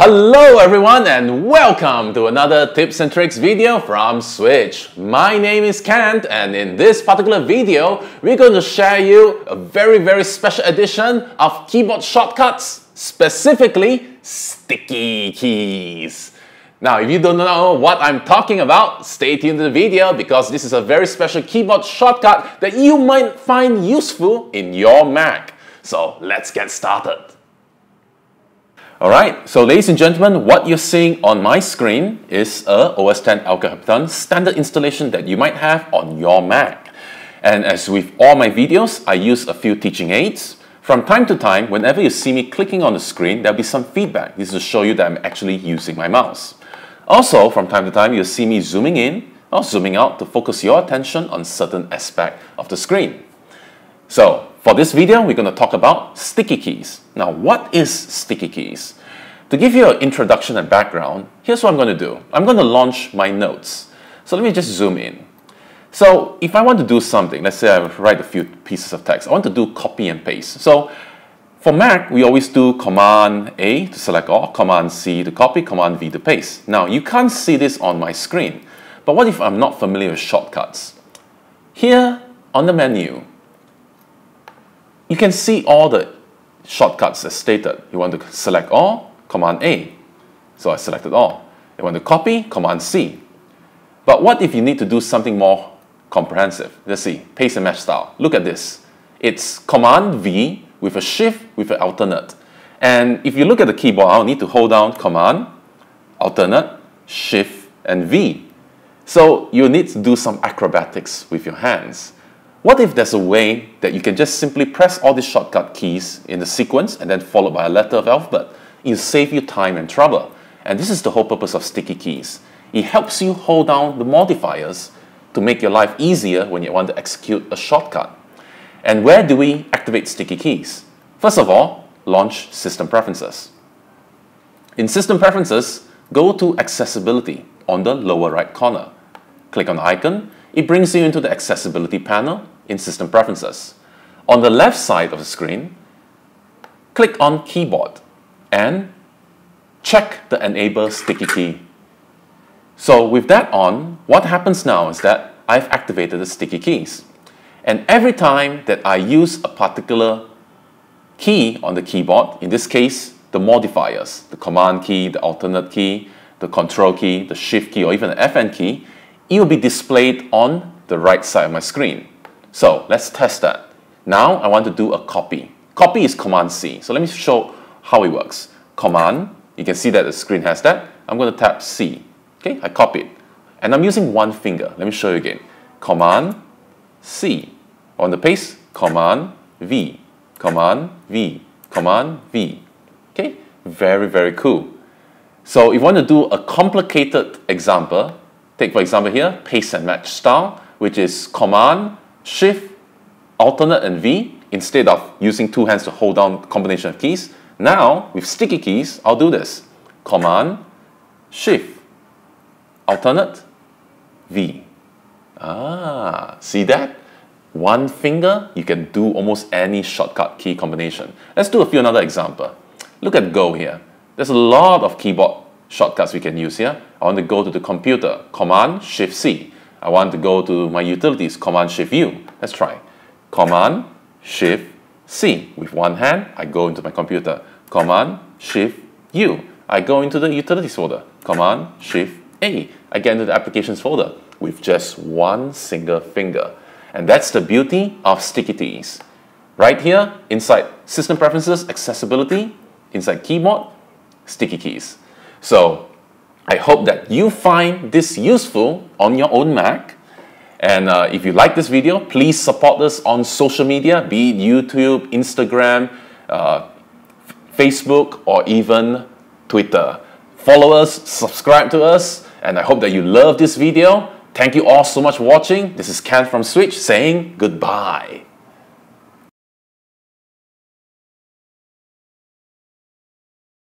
Hello everyone and welcome to another tips and tricks video from Switch. My name is Kent and in this particular video, we're going to share you a very very special edition of keyboard shortcuts, specifically sticky keys. Now, if you don't know what I'm talking about, stay tuned to the video because this is a very special keyboard shortcut that you might find useful in your Mac. So let's get started. Alright, so ladies and gentlemen, what you're seeing on my screen is a OS 10 Alka standard installation that you might have on your Mac. And as with all my videos, I use a few teaching aids. From time to time, whenever you see me clicking on the screen, there'll be some feedback. This is to show you that I'm actually using my mouse. Also, from time to time, you'll see me zooming in or zooming out to focus your attention on certain aspect of the screen. So, for this video, we're going to talk about sticky keys. Now, what is sticky keys? To give you an introduction and background, here's what I'm going to do. I'm going to launch my notes. So let me just zoom in. So if I want to do something, let's say I write a few pieces of text, I want to do copy and paste. So for Mac, we always do Command A to select all, Command C to copy, Command V to paste. Now, you can't see this on my screen, but what if I'm not familiar with shortcuts? Here on the menu, you can see all the shortcuts as stated. You want to select all, Command A. So I selected all. You want to copy, Command C. But what if you need to do something more comprehensive? Let's see, paste and match style. Look at this. It's Command V with a shift with an alternate. And if you look at the keyboard, I'll need to hold down Command, alternate, shift, and V. So you need to do some acrobatics with your hands. What if there's a way that you can just simply press all these shortcut keys in the sequence and then followed by a letter of alphabet? It'll save you time and trouble. And this is the whole purpose of sticky keys. It helps you hold down the modifiers to make your life easier when you want to execute a shortcut. And where do we activate sticky keys? First of all, launch System Preferences. In System Preferences, go to Accessibility on the lower right corner. Click on the icon it brings you into the accessibility panel in System Preferences. On the left side of the screen, click on Keyboard and check the Enable Sticky Key. So with that on, what happens now is that I've activated the sticky keys. And every time that I use a particular key on the keyboard, in this case, the modifiers, the command key, the alternate key, the control key, the shift key, or even the FN key, it will be displayed on the right side of my screen. So let's test that. Now I want to do a copy. Copy is Command C. So let me show how it works. Command, you can see that the screen has that. I'm going to tap C. Okay, I copied. And I'm using one finger. Let me show you again. Command C. On the paste, Command V. Command V. Command V. Okay, very, very cool. So if you want to do a complicated example, Take for example here, paste and match style, which is Command, Shift, Alternate and V, instead of using two hands to hold down combination of keys. Now, with sticky keys, I'll do this. Command, Shift, Alternate, V. Ah, see that? One finger, you can do almost any shortcut key combination. Let's do a few another example. Look at Go here. There's a lot of keyboard shortcuts we can use here. I want to go to the computer, Command Shift C. I want to go to my utilities, Command Shift U. Let's try. Command Shift C. With one hand, I go into my computer. Command Shift U. I go into the utilities folder. Command Shift A. I get into the applications folder with just one single finger. And that's the beauty of sticky keys. Right here, inside System Preferences, Accessibility, inside Keyboard, sticky keys. So I hope that you find this useful on your own Mac. And uh, if you like this video, please support us on social media, be it YouTube, Instagram, uh, Facebook, or even Twitter. Follow us, subscribe to us, and I hope that you love this video. Thank you all so much for watching. This is Ken from Switch saying goodbye.